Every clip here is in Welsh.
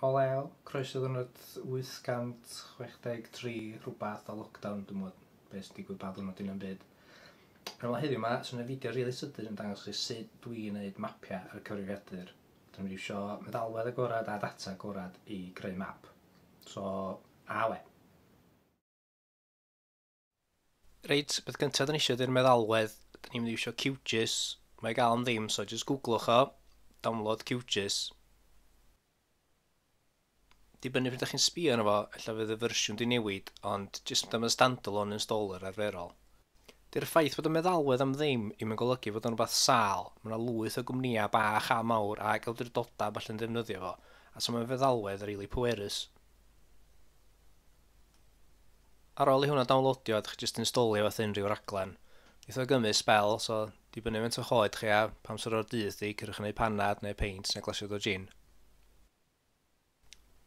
o leol, croeso ddwrnod 863 rhywbeth o lockdown, dwi'n mwyn beth sy'n digwydd pa ddwrnod un yn byd. Yn ymlaen heddiw yma, sy'n y fideo rili really sydyn yn dangos chi sut dwi'n gwneud mapiau ar y cyfrifiadur. Dwi'n mynd i wsio meddalwedd agorad a data agorad i greu map. So, a we. Reit, beth gyntaf dyn ni eisiau di'r meddalwedd, dyn ni'n mynd i wsio QGIS, mae gael am ddim, so just googlwch o, download QGIS, dibynnu pryd ydych chi'n sbio arno fo, ella fydd y fersiwn di newid, ond jyst am y standalone installer arferol. Dy'r ffaith bod y meddalwedd am ddim i mewn golygu fod yn rhywbeth sal, mae yna lwyth o gwmnïau bach a mawr a geldirdodau falle'n defnyddio fo, a so mae'n feddalwedd rili really pwerus. Ar ôl i hwnna downloadio, ydych ddech jyst installio fath unrhyw raglen. Eitho gymys spel, so dibynnu o choed chi a pam sy'n o'r dydd i cyrwch yn ei panad neu peint neu glasiad o gin.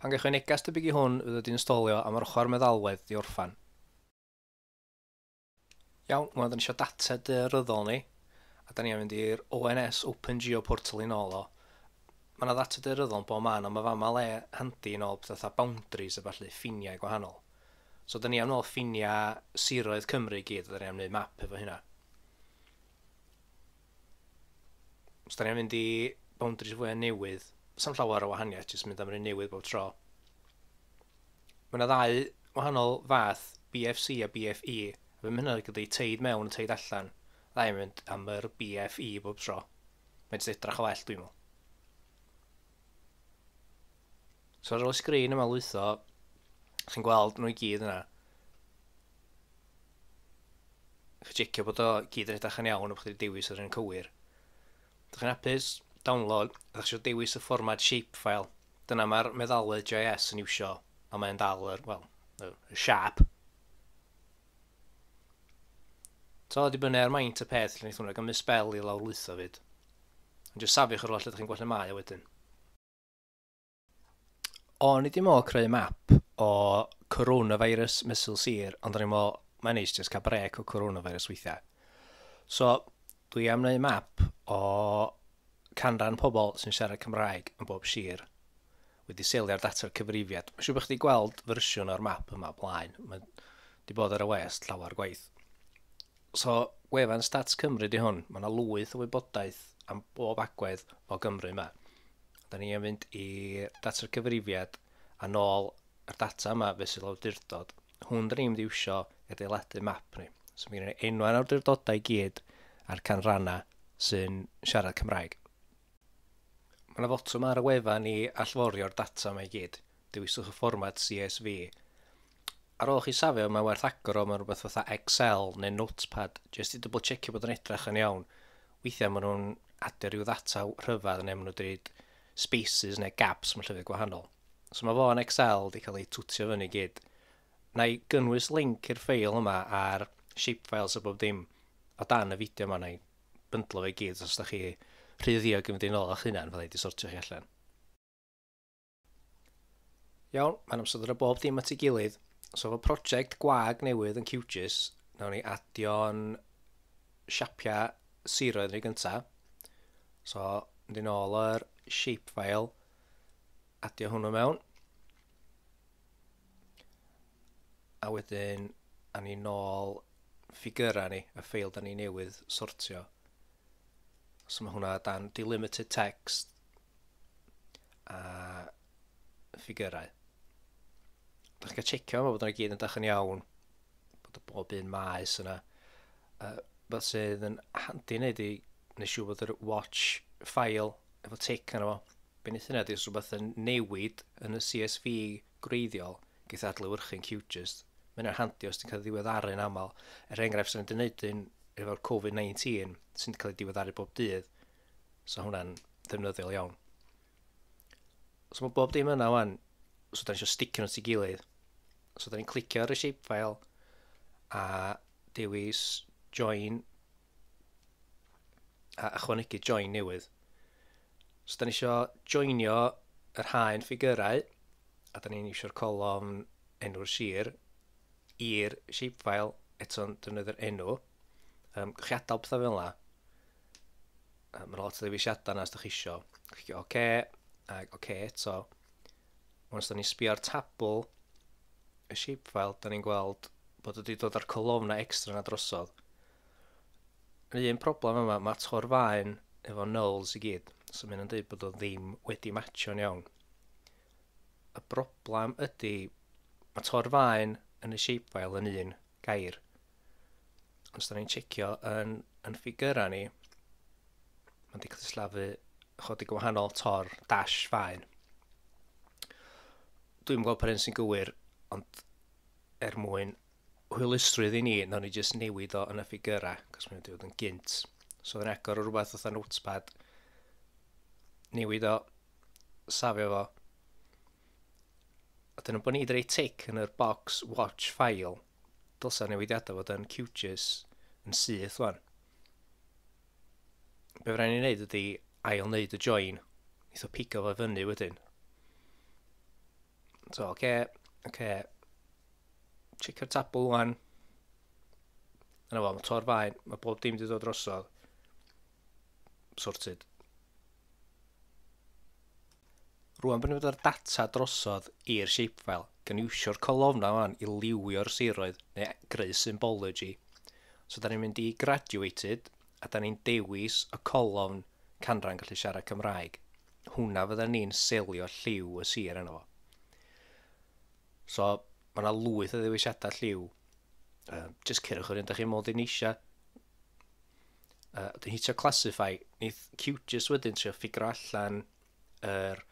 Pan gallai negas debyg i hwn fydd wedi'n stolio am yr ochr meddalwedd di orffan. Iawn, mae'n dyn eisiau data dyryddol ni, a da ni am fynd i'r ONS Open Geo Portal i nôl o. Mae yna ddata dyryddol yn bod man, ond mae fama le handi yn ôl bethau boundaries a falle ffiniau gwahanol. So da ni am nôl ffiniau siroedd Cymru i gyd, a da ni am wneud map efo hynna. So da ni am fynd i boundaries fwy newydd, sam llawer o wahaniaeth, jyst mynd am yr un newydd bob tro. Mae yna ddau wahanol fath BFC a BFE, a fe mynd gyda'i teid mewn a teid allan. Ddau yn mynd am yr BFE bob tro. Mae'n jyst edrach o well, dwi'n meddwl. So ar ôl sgrin yma lwytho, chi'n gweld nhw i gyd yna. Chi'n checio bod o gyd yn edrych yn iawn o bod chi'n dewis ar un cywir. Dych chi'n hapus, download, a ddech dewis y fformat shapefile. Dyna mae'r meddalwedd JS yn iwsio, a mae'n dal yr, wel, y sharp. So, di bynnu ar maint y peth, lle wneud hwnna, gan misbel i lawr lwytho fyd. Ond jyst safiwch ar ôl lle ydych chi'n gwella mai o wedyn. O, ni di mo creu map o coronavirus misil sir, ond ni i mo, mae'n neis jyst cael brec o coronavirus weithiau. So, dwi am wneud map o canran pobl sy'n siarad Cymraeg yn bob sir wedi seilio ar data'r cyfrifiad. Mae'n siŵr bod chdi gweld fersiwn o'r map yma blaen. Mae wedi bod ar y west llawer gwaith. So, wefan Stats Cymru di hwn. Mae yna lwyth o wybodaeth am bob agwedd o Gymru yma. Da ni yn mynd i data'r cyfrifiad a nôl yr data yma fesul awdurdod. Hwn da ni'n mynd i wsio i adeiladu map ni. So, mae gen i enwau'n awdurdodau i gyd ar canrannau sy'n siarad Cymraeg. Mae yna fotwm ar y wefan i allforio'r data mae i gyd. Dewiswch y fformat CSV. Ar ôl chi safio, mae werth agor o mewn rhywbeth fatha Excel neu Notepad, jyst i double checkio bod yn edrych yn iawn. Weithiau maen nhw'n adio rhyw ddata rhyfedd neu maen nhw'n dweud spaces neu gaps mewn llyfr gwahanol. So mae fo yn Excel wedi cael ei twtio fyny gyd. Na i gynnwys link i'r ffeil yma ar shapefiles o bob dim o dan y fideo yma na i byndlo fe gyd os ydych chi pryd ddiog yn mynd i'n ôl o'ch hunan, fydda i wedi sortio chi allan. Iawn, mae'n amser ar y bob dim at ei gilydd. So, fo prosiect gwag newydd yn Cwgis, nawn ni adio'n siapiau siroedd yn ei gyntaf. So, mynd i'n ôl yr shapefile, adio hwnnw mewn. A wedyn, a ni nôl ffigurau ni, y ffeil da ni newydd sortio. So mae hwnna dan delimited text a ffigurau. Da chi'n cael checio mae bod yna gyd yn dach yn iawn. Bod y bob un maes yna. Uh, fel sydd yn handi wneud i nes i bod yr watch file efo tic yna fo. Be'n eithaf yna dwi'n rhywbeth yn newid yn y CSV gwreiddiol gyda adlewyrchu'n QGIS. Mae'n handi os ti'n cael ddiweddaru'n aml. Er enghraifft sy'n dweud yn efo'r Covid-19 sy'n cael ei diweddaru bob dydd. So hwnna'n ddefnyddiol iawn. So mae bob dim yna wan, so da ni eisiau sticio nhw at gilydd. So da ni'n clicio ar y shapefile a dewis join a ychwanegu join newydd. So da ni eisiau joinio yr haen ffigurau a da ni'n eisiau'r colofn enw'r sir i'r shapefile eto'n defnyddio'r enw um, chi adael pethau fel yna, um, mae lot o ddewisiadau yna os ydych chi isio. Clicio OK, ac OK, eto. Ond os da ni sbio ar tabl y shapefile, da ni'n gweld bod wedi dod ar colofna extra na drosodd. Yn Un problem yma, mae torfaen efo nulls i gyd. So mae'n dweud bod o ddim wedi matcho'n iawn. Y broblem ydy, mae torfaen yn y shapefile yn un gair os da ni'n checio yn, yn ffigurau ni, mae'n di cyslafu chodig o wahanol tor dash fain. Dwi'n gweld par un sy'n gywir, ond er mwyn hwylustrwydd i ni, na ni jyst newid o yn y ffigurau, cos mae'n dod yn gynt. So yn agor o rhywbeth oedd notepad, newid o, safio fo, a dyn nhw bod ni wedi tic yn yr box watch file, dylsa newidiadau fod yn cwtius yn syth wan. Be fyrra'n ni'n neud ydy ail wneud y join, eitho pigo fo fyny wedyn. So, oce, okay, oce, okay. checio'r tabl wan. Yna fo, mae tor fain, mae bob dim wedi dod drosodd. Sorted. Rwan, byddwn ni'n dod â'r data drosodd i'r shapefile gan iwsio'r colofna fan i liwio'r siroedd neu greu symbology. So, da ni'n mynd i graduated a da ni'n dewis y colofn canran gallu siarad Cymraeg. Hwna fydda ni'n selio lliw y sir yna fo. So, mae yna lwyth o ddewisiadau lliw. Uh, just cyrwch o'r un da chi'n modd i nisia. Uh, Dwi'n hitio classify. Neith cutius wedyn trio ffigur allan yr er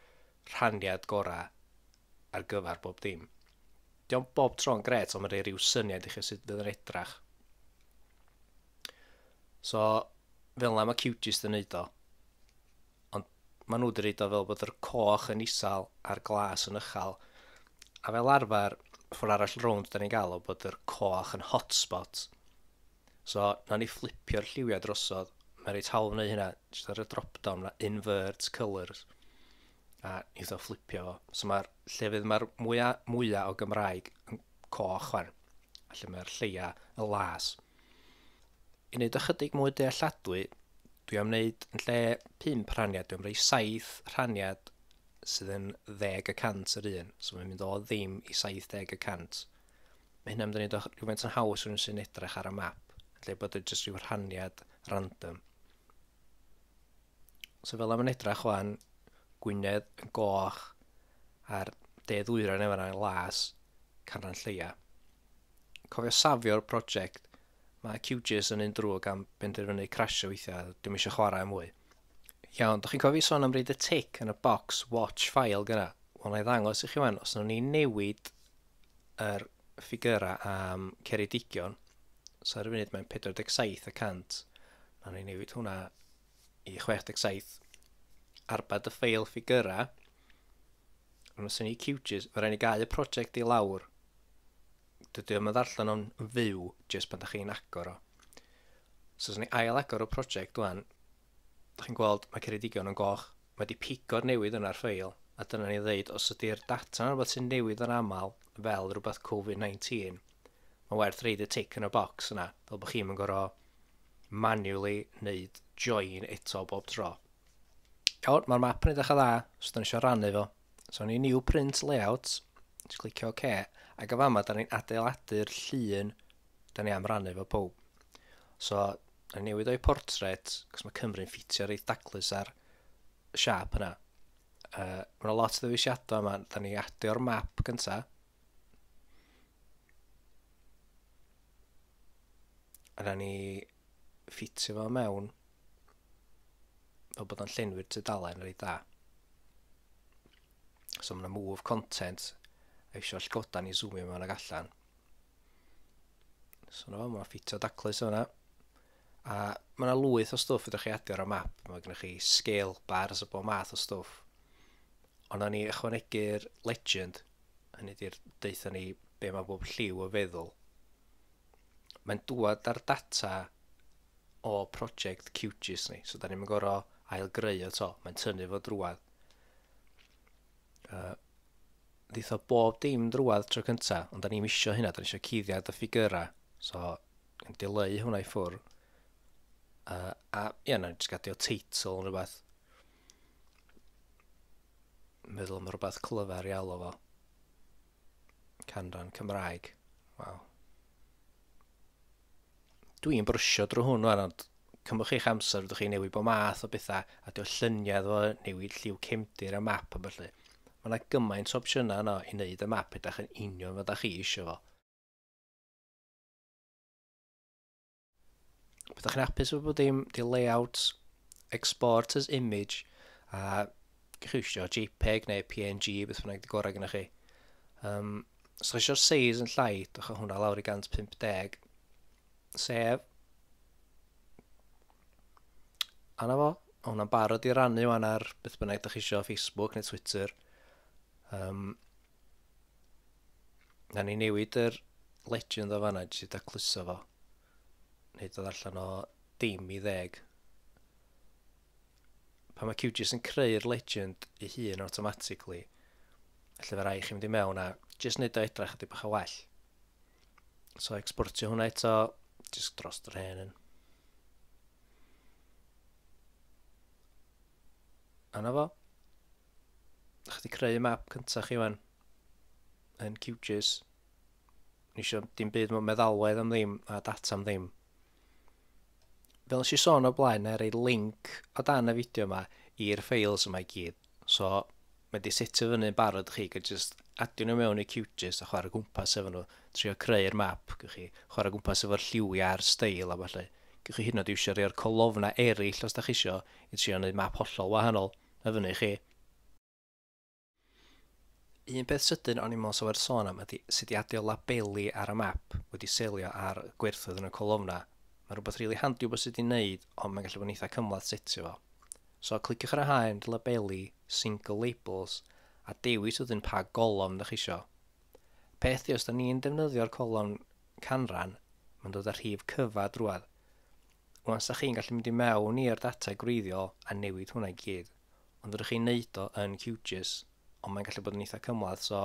rhaniad gorau ar gyfer bob dim. Diolch bob tro'n gret, ond mae'n rhoi rhyw syniad i chi sydd fydd yr edrach. So, fel yna mae QGIS yn neud o. Ond mae nhw wedi reid o fel bod yr coch yn isal a'r glas yn ychal. A fel arfer, ffordd arall rownd da ni'n gael o bod yr coch yn hotspot. So, na ni flipio'r lliwiau drosodd. Mae'n reit hawl wneud hynna, jyst ar y drop-down na invert colours a iddo flipio fo. So mae'r llefydd mae'r mwyaf, mwyaf o Gymraeg yn coch fan, a lle mae'r lleia y las. I wneud ychydig mwy dealladwy, dwi am wneud yn lle 5 rhaniad, dwi am rei 7 rhaniad sydd yn 10 y cant yr un. So mae'n mynd o ddim i 70 y cant. Mae hynny'n mynd i wneud rhywfaint yn haws rhywun sy'n edrych ar y map, lle bod yn jyst rhyw rhaniad random. So fel am yn edrych o'n Gwynedd yn goch a'r de ddwyran efo'n las canran lleia. Cofio safio'r prosiect, mae QGIS yn un drwg am benderfynu crasio weithiau, dwi'n eisiau chwarae mwy. Iawn, ddech chi'n cofio sôn am reid y tic yn y box watch file gyna? Wel, na i ddangos i chi wan, os nhw'n ni newid yr ffigura am ceredigion, so ar y funud mae'n 47 y cant, na ni newid hwnna i 67 arbad y ffeil ffigura, ond os ni QGIS, fe rhaid ni gael y prosiect i lawr. Dydw i'n ddarllen o'n fyw, jyst pan da chi'n agor o. So, os ni ail agor o prosiect dwan, da chi'n gweld mae Ceredigion yn goch, mae wedi pigo'r newid yna'r ffeil, a dyna ni ddeud, os ydy'r data yn rhywbeth sy'n newid yn aml, fel rhywbeth COVID-19, mae werth reid y tic yn y box yna, fel bod chi'n gorau manually wneud join eto bob tro. Iawn, mae'r map yn edrych o dda, os da ni eisiau rannu fo. So ni new print layout, just clicio OK, ac y fama da ni'n adeiladu'r llun da ni am rannu fo pob. So, da ni newid o'i portret, cos mae Cymru'n ffitio reith daglus ar siap yna. Uh, Mae'n lot o ddewisiadau yma, da ni adio'r map gynta. a da ni ffitio fo mewn fel bod o'n llenwi'r tudalen reit da. So mae yna move content a eisiau llgodan i zoomio mewn ag allan. So no, mae'n ffitio daclus yna. A mae yna lwyth o stwff ydych chi adio ar y map. Mae gennych chi scale bars a bob math o stwff. Ond o'n i ychwanegu'r legend, hynny di'r deitha ni be mae bob lliw o feddwl. Mae'n dŵad ar data o project QGIS ni, so da ni'n gorau ail greu o to, mae'n tynnu fo drwad. Uh, Ddeitho bob dim drwad tro cynta, ond da ni'n isio hynna, da ni isio cuddiad y ffigurau. So, yn dileu hwnna i ffwr. Uh, a, ie, na, jyst gadio teitl yn rhywbeth. Meddwl am rhywbeth clyfar i alw fo. Canran Cymraeg. Waw. Dwi'n brysio drwy hwn, ond cymwch eich amser, ydych chi'n newid bod math o bethau, a diolch lluniau efo newid lliw cymdir a map a felly. Mae yna gymaint o opsiynau yno i wneud y map ydych yn union fel chi eisiau fo. byddwch chi'n hapus efo bod dim di layout, export as image, a chwysio JPEG neu PNG, beth bynnag di gorau gyda chi. Um, os chi eisiau'r size yn llai, dych chi hwnna lawr i 150, sef A na fo, hwnna'n barod i rannu wan ar beth bynnag da chi eisiau Facebook neu Twitter. Um, na ni newid yr legend o fanna jyst i dacluso fo. Neu dod allan o dim i ddeg. Pan mae QGIS yn creu'r legend i hun automatically, felly fe rai chi mynd i mewn a jyst neud o edrych ydy bach o well. So exportio hwnna eto, jyst dros yr hen yn. A na fo. Dach chi creu y map cyntaf chi wan. Yn QGIS. Nisio dim byd mewn meddalwedd am ddim a data am ddim. Fel nes i sôn o blaen, er ei link o dan y fideo yma i'r ffeils yma i gyd. So, mae di setio fyny yn barod chi, gyda just adio nhw mewn i QGIS a chwarae gwmpas efo nhw, trio creu'r map, gwych chi, chwarae gwmpas efo'r lliwiau a'r steil a falle. Gwych chi hyn o oed iwsio rhai o'r colofna eraill os da chi isio i trio wneud map hollol wahanol na fyny chi. Un peth sydyn o'n i'n meddwl sef sôn am ydy sut i adio labeli ar y map wedi selio ar gwerthoedd yn y colofna. Mae rhywbeth rili really handi o beth sydd wedi'i wneud, ond mae'n gallu bod yn eitha cymlaeth setio fo. So cliciwch ar y haen, labeli, single labels, a dewis wedyn pa golofn ydych chi isio. Peth i os da ni'n defnyddio'r colofn canran, mae'n dod â rhif cyfa drwad. Wans da chi'n gallu mynd i mewn i'r data gwreiddiol a newid hwnna i gyd ond ydych chi'n neud o yn QGIS, ond mae'n gallu bod yn eitha cymlaeth, so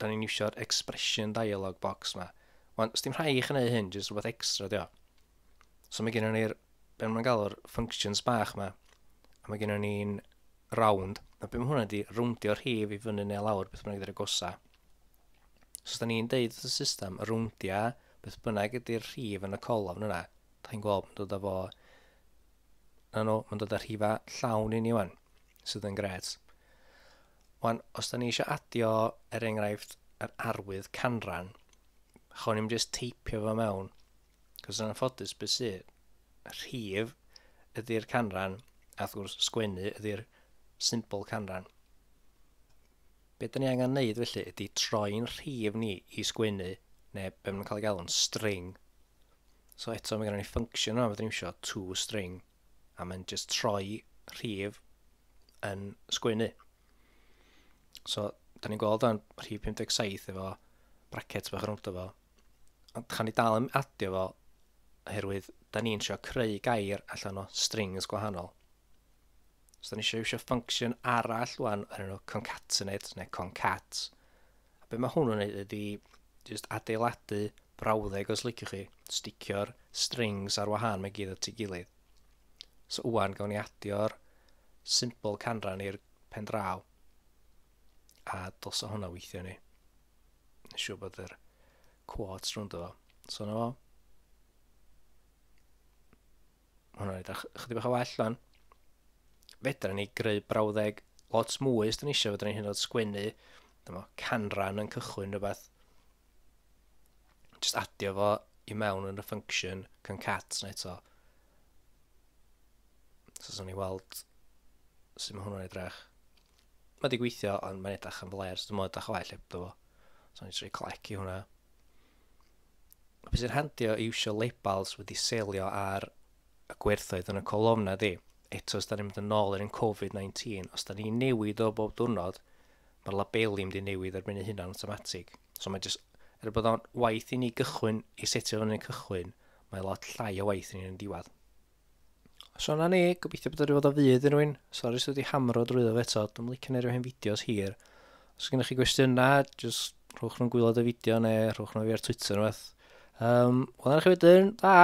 da ni'n iwsio'r expression dialogue box ma. Wan, os dim rhai i chi wneud hyn, jyst rhywbeth extra, dio. So mae gennym ni'r, be mae'n o'r functions bach ma, a mae gennym ni'n round, a be mae hwnna di rwndio'r rhif i fyny neu lawr, beth bynnag ydy'r gosa. So os da ni'n deud wrth y system, rwndia, beth bynnag ydy'r rhif yn y colofn yna, da chi'n gweld, mae'n dod â fo na o, mae'n dod â rhifa llawn i ni wan, sydd yn gret. Wan, os da ni eisiau adio, er enghraifft, yr arwydd canran, chon ni'n just teipio fo mewn, cos yn anffodus beth sydd, rhif ydy'r canran, a gwrs sgwennu ydy'r simple canran. Be da ni angen neud felly ydy troi'n rhif ni i sgwennu, neu be mae'n cael ei gael yn string. So eto mae gennym ni ffungsiwn yma, fydden ni eisiau toString a mae'n just troi rhif yn sgwynnu. So, da ni'n gweld o'n rhif 57 efo bracket bach rwnd efo. Ond chan ni dal yn adio fo, oherwydd da ni'n sio creu gair allan o strings gwahanol. So, da ni eisiau eisiau function arall wan yn enw concatenate neu concat. A be mae hwn yn gwneud ydy just adeiladu brawddeg os liciwch chi, sticio'r strings ar wahân mae gyd at ei gilydd. So wwan gawn ni adio'r symbol canran i'r pen draw a dos o hwnna weithio ni. Nes siw bod yr quotes rhwng fo. So na fo. Hwna'n edrych chydig bach o well fan. Fedra ni greu brawddeg lot mwy os da ni eisiau Fedra ni hyn oed sgwennu dyma, canran yn cychwyn rhywbeth. Just adio fo i mewn yn y function concat na eto. So, swn i weld sut mae hwnnw'n edrych. Mae di gweithio, ond mae'n edrych yn fler, so dwi'n meddwl edrych o well ebdo fo. So, ni'n trwy clec i hwnna. Beth sy'n handio i iwsio labels wedi selio ar y gwerthoedd yn y colofna di. Eto, os da ni'n mynd yn ôl yr un Covid-19, os da ni'n newid o bob diwrnod, mae'r labeli mynd i newid erbyn ei hunan automatic. So mae jyst, er bod o'n waith i ni gychwyn, i setio fyny cychwyn, mae lot llai o waith i ni'n diwad. So na ni, gobeithio bod wedi bod o fydd yn unrhyw'n. Sori, sydd wedi hamro drwyddo fe eto. Dwi'n licio neud rhywun fideos hir. Os gennych chi gwestiynau, jyst rhwch nhw'n gwylod y fideo neu rhwch nhw fi ar Twitter nhw beth. Um, Wel, na chi wedyn, da!